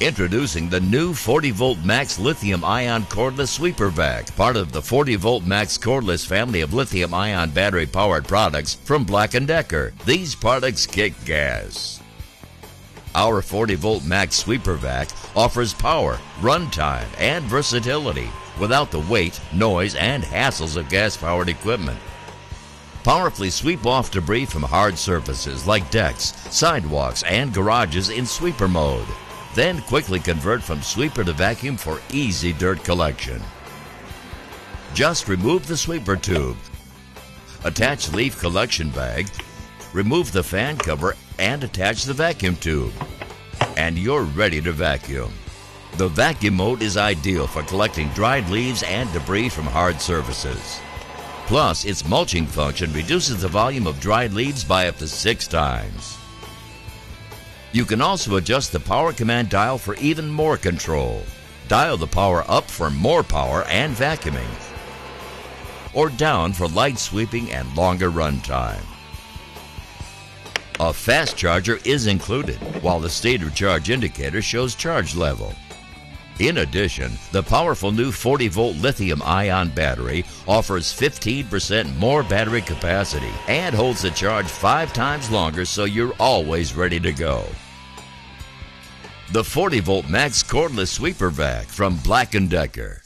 Introducing the new 40 volt max lithium ion cordless sweeper vac, part of the 40 volt max cordless family of lithium ion battery powered products from Black & Decker. These products kick gas. Our 40 volt max sweeper vac offers power, runtime, and versatility without the weight, noise, and hassles of gas powered equipment. Powerfully sweep off debris from hard surfaces like decks, sidewalks, and garages in sweeper mode. Then quickly convert from sweeper to vacuum for easy dirt collection. Just remove the sweeper tube, attach leaf collection bag, remove the fan cover, and attach the vacuum tube. And you're ready to vacuum. The vacuum mode is ideal for collecting dried leaves and debris from hard surfaces. Plus, its mulching function reduces the volume of dried leaves by up to six times. You can also adjust the power command dial for even more control. Dial the power up for more power and vacuuming, or down for light sweeping and longer run time. A fast charger is included, while the state of charge indicator shows charge level. In addition, the powerful new 40 volt lithium ion battery offers 15% more battery capacity and holds the charge five times longer so you're always ready to go. The 40 volt max cordless sweeper vac from Black & Decker.